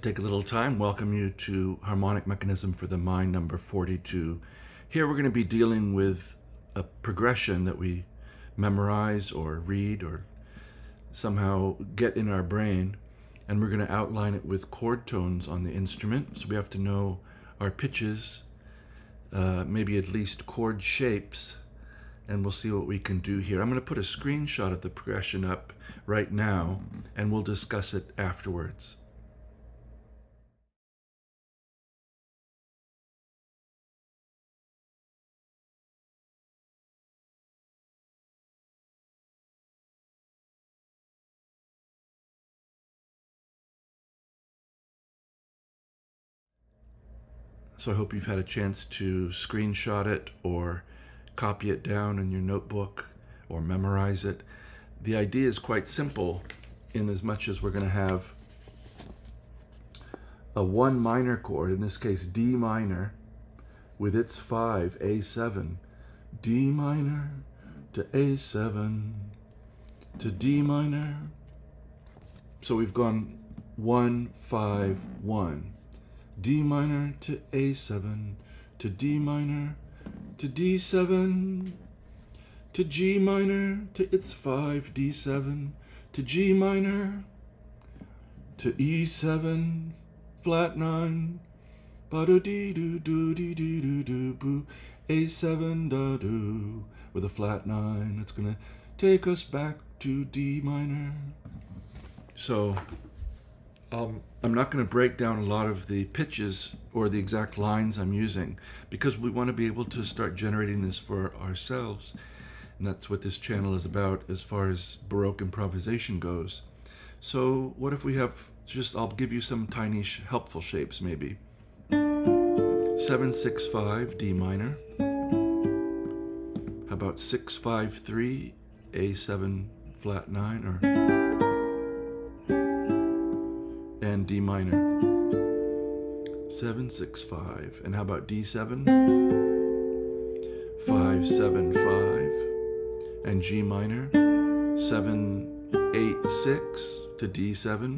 take a little time, welcome you to Harmonic Mechanism for the Mind number 42. Here we're going to be dealing with a progression that we memorize or read or somehow get in our brain, and we're going to outline it with chord tones on the instrument. So we have to know our pitches, uh, maybe at least chord shapes, and we'll see what we can do here. I'm going to put a screenshot of the progression up right now, and we'll discuss it afterwards. So I hope you've had a chance to screenshot it or copy it down in your notebook or memorize it. The idea is quite simple in as much as we're going to have a one minor chord, in this case D minor, with its five, A7, D minor to A7 to D minor. So we've gone one, five, one. D minor to A7 to D minor to D7 to G minor to its 5 D7 to G minor to E7 flat 9 ba do dee do do dee doo doo doo boo A7 da do with a flat 9 it's gonna take us back to D minor. So um, I'm not going to break down a lot of the pitches or the exact lines I'm using because we want to be able to start generating this for ourselves. And that's what this channel is about as far as Baroque improvisation goes. So what if we have just, I'll give you some tiny helpful shapes maybe. 765 D minor. How about 653 A7 flat 9 or and D minor. 765. And how about D7? 575 and G minor. 786 to D7.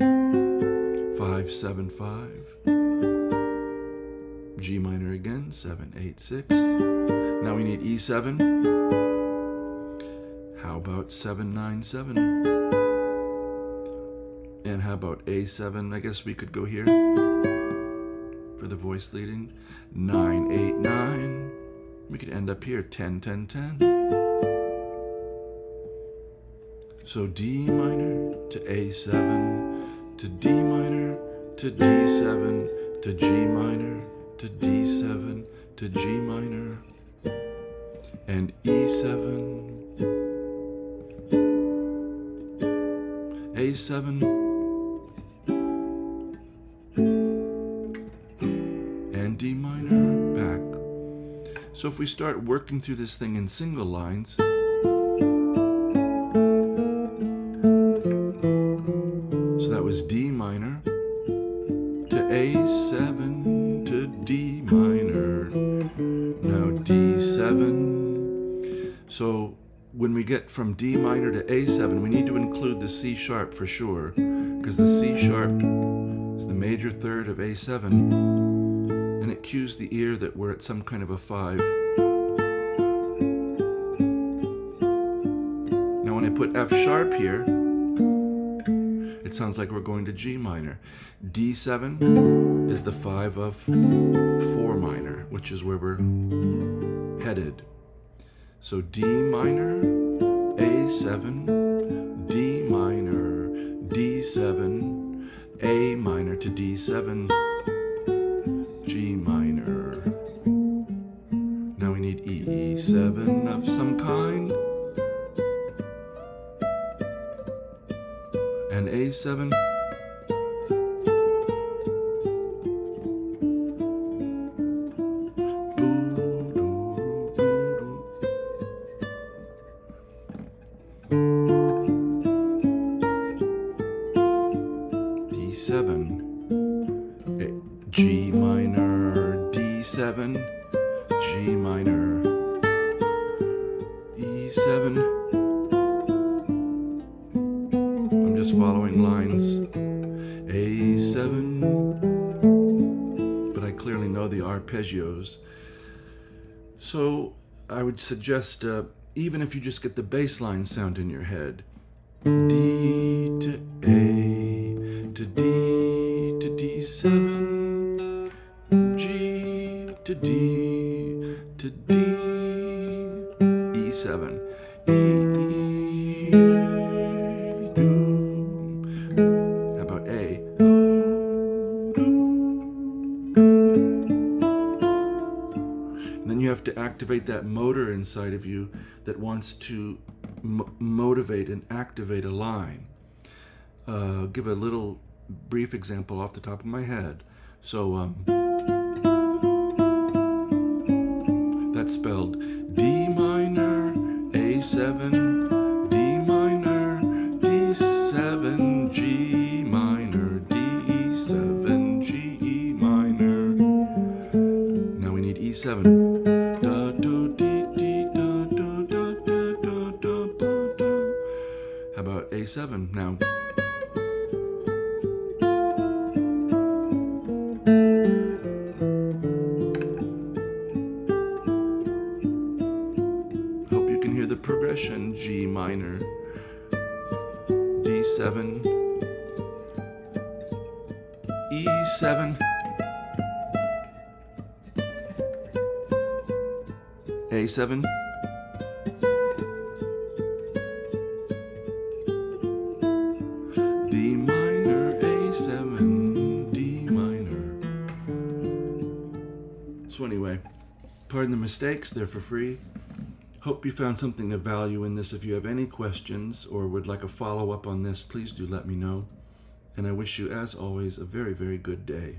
575. G minor again, 786. Now we need E7. How about 797? And how about A7? I guess we could go here for the voice leading. 9, 8, 9. We could end up here 10, 10, 10. So D minor to A7 to D minor to D7 to G minor to D7 to G minor and E7 A7 D minor, back. So if we start working through this thing in single lines, so that was D minor to A7 to D minor, now D7. So when we get from D minor to A7, we need to include the C sharp for sure, because the C sharp is the major third of A7 and it cues the ear that we're at some kind of a five. Now when I put F sharp here, it sounds like we're going to G minor. D7 is the five of four minor, which is where we're headed. So D minor, A7, D minor, D7, A minor to D7, G minor. Now we need E7 of some kind. And A7. G minor, D7, G minor, E7. I'm just following lines. A7, but I clearly know the arpeggios. So I would suggest, uh, even if you just get the bass line sound in your head, D activate that motor inside of you that wants to motivate and activate a line. Uh, give a little brief example off the top of my head. So um, that's spelled D minor, A7, D minor, D7, G minor, D7, G minor. Now we need E7. A7 now. Hope you can hear the progression G minor, D7, E7, A7, the mistakes, they're for free. Hope you found something of value in this. If you have any questions or would like a follow-up on this, please do let me know. And I wish you, as always, a very, very good day.